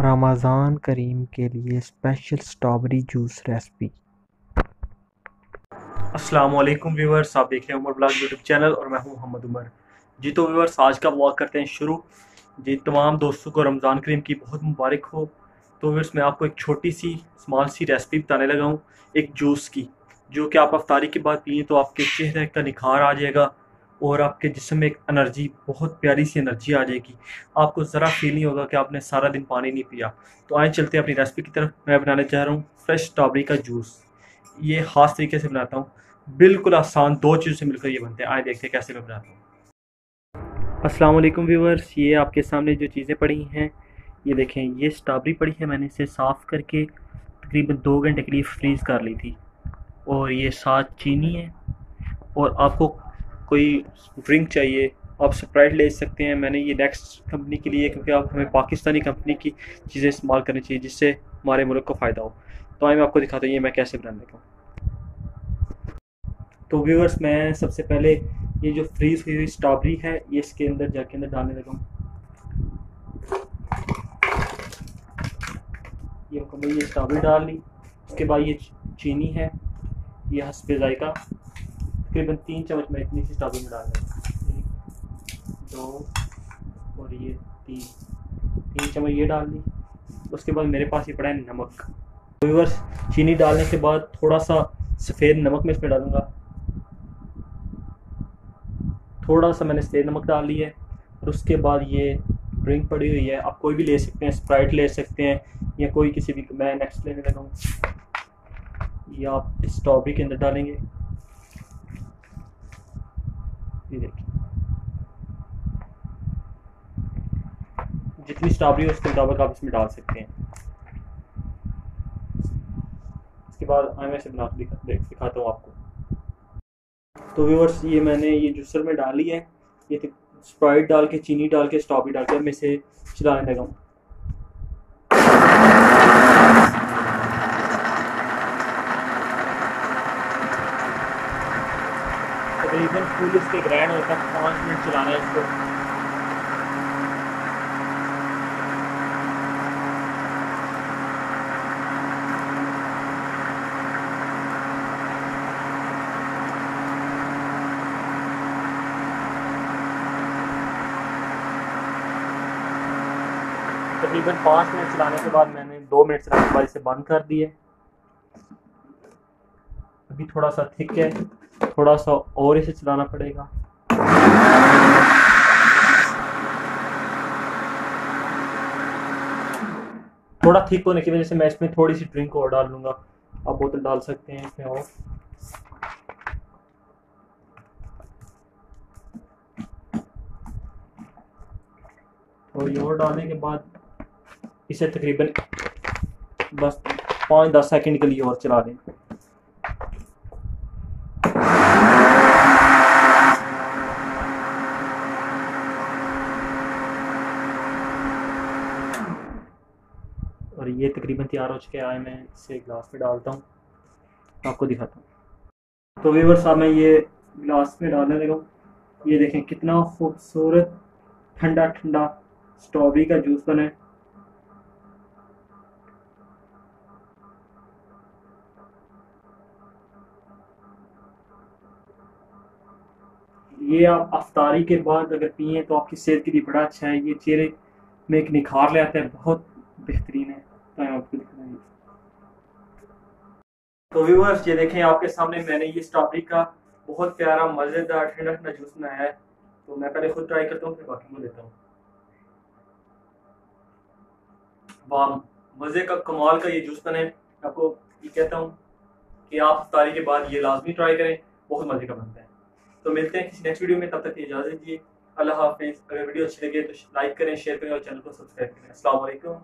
रमज़ान करीम के लिए स्पेशल स्ट्रॉबेरी जूस रेसिपी अस्सलाम वालेकुम व्यूवर्स आप देख रहे हैं उमर ब्लॉग यूट्यूब चैनल और मैं हूँ मोहम्मद उमर। जी तो व्यूवर्स आज का ब्लॉग करते हैं शुरू। जी, तमाम दोस्तों को रमज़ान करीम की बहुत मुबारक हो। तो व्यूवर्स मैं आपको एक छोटी सी स्मॉल सी रेसिपी बताने लगा हूँ, एक जूस की, जो कि आप अफ्तारी के बाद पिए तो आपके चेहरे का निखार आ जाएगा। और आपके जिसम में एक एनर्जी, बहुत प्यारी सी एनर्जी आ जाएगी। आपको ज़रा फील नहीं होगा कि आपने सारा दिन पानी नहीं पिया। तो आए चलते अपनी रेसिपी की तरफ़। मैं बनाने चाह रहा हूँ फ्रेश स्ट्रॉबेरी का जूस ये ख़ास तरीके से बनाता हूँ। बिल्कुल आसान, दो चीज़ों से मिलकर ये बनते हैं। आए देखते हैं कैसे मैं बनाता हूँ। वालेकुम व्यूवर्स ये आपके सामने जो चीज़ें पड़ी हैं, ये देखें, ये स्ट्रॉबेरी पड़ी है मैंने इसे साफ़ करके तकरीबन दो घंटे के लिए फ्रीज़ कर ली थी। और ये साथ चीनी है और आपको कोई ड्रिंक चाहिए, आप स्प्राइट ले सकते हैं। मैंने ये नेक्स्ट कंपनी के लिए, क्योंकि आप हमें पाकिस्तानी कंपनी की चीज़ें इस्तेमाल करनी चाहिए, जिससे हमारे मुल्क को फ़ायदा हो। तो आइए मैं आपको दिखाता हूँ, ये मैं कैसे बनाने लगा तो व्यूवर्स मैं सबसे पहले ये जो फ्रीज हुई हुई स्ट्रॉबेरी है, ये इसके अंदर, जग के अंदर डालने लगा हूँ। ये मुकम्मल ये स्ट्रॉबेरी डाल ली। उसके बाद ये चीनी है, ये हंसपे जायका। तकरीबन तीन चम्मच मैं इतनी सी स्ट्रॉबेरी में डाल रहा एक, दो और ये तीन। तीन चम्मच ये डाल ली। उसके बाद मेरे पास ये पड़ा है नमक। व्यूवर्स चीनी डालने के बाद थोड़ा सा सफ़ेद नमक मैं इसमें डालूँगा। थोड़ा सा मैंने सफ़ेद नमक डाल लिया है। और उसके बाद ये ड्रिंक पड़ी हुई है। आप कोई भी ले सकते हैं स्प्राइट ले सकते हैं, या कोई किसी भी, मैं नेक्स्ट लेने लगा। हूँ या आप स्ट्रॉबेरी के अंदर डालेंगे। ये देखिए। जितनी स्ट्रॉबेरी हो उसके मुताबिक आप इसमें डाल सकते हैं। इसके बाद मैं इसे बना दिखा, दिखाता हूँ आपको। तो व्यूवर्स ये मैंने ये जूसर में डाली है। ये स्प्राइट डाल के चीनी डाल के स्ट्रॉबेरी डाल के मैं इसे चलाने लगा हूँ। फुल इसके ग्रैंड होता है, पाँच मिनट चलाना है इसको। तकरीबन पाँच मिनट चलाने के बाद मैंने दो मिनट चलाने के बाद इसे बंद कर दिए अभी थोड़ा सा थिक है। थोड़ा सा और इसे चलाना पड़ेगा। थोड़ा ठीक होने की वजह से मैं इसमें थोड़ी सी ड्रिंक और डाल लूँगा। आप बोतल डाल सकते हैं इसमें और। और ये और डालने के बाद इसे तकरीबन बस पाँच दस सेकंड के लिए और चला दें और ये तकरीबन तैयार हो चुके आए मैं इसे ग्लास में डालता हूँ। आपको दिखाता हूँ। तो वीवर साहब, मैं ये ग्लास में डालने लगा ये देखें कितना खूबसूरत ठंडा ठंडा स्ट्रॉबेरी का जूस बना ये आप अफ्तारी के बाद अगर पिए तो आपकी सेहत के लिए बड़ा अच्छा है। ये चेहरे में एक निखार ले आता है। बहुत बेहतरीन तो व्यूअर्स ये देखें आपके सामने मैंने ये स्ट्रॉबेरी का बहुत प्यारा, मज़ेदार ठंडा ठंडा जूस बनाया है। तो मैं पहले खुद ट्राई करता हूँ, फिर बाकी को देता हूँ। वाह, मज़े का कमाल का ये जूस बने आपको ये कहता हूँ कि आप अफ्तारी के बाद ये लाजमी ट्राई करें, बहुत मज़े का बनता है। तो मिलते हैं किसी नेक्स्ट वीडियो में, तब तक इजाज़त दीजिए। अल्लाह हाफिज़। अगर वीडियो अच्छी लगे तो लाइक करें शेयर करें और चैनल को सब्सक्राइब करें। असल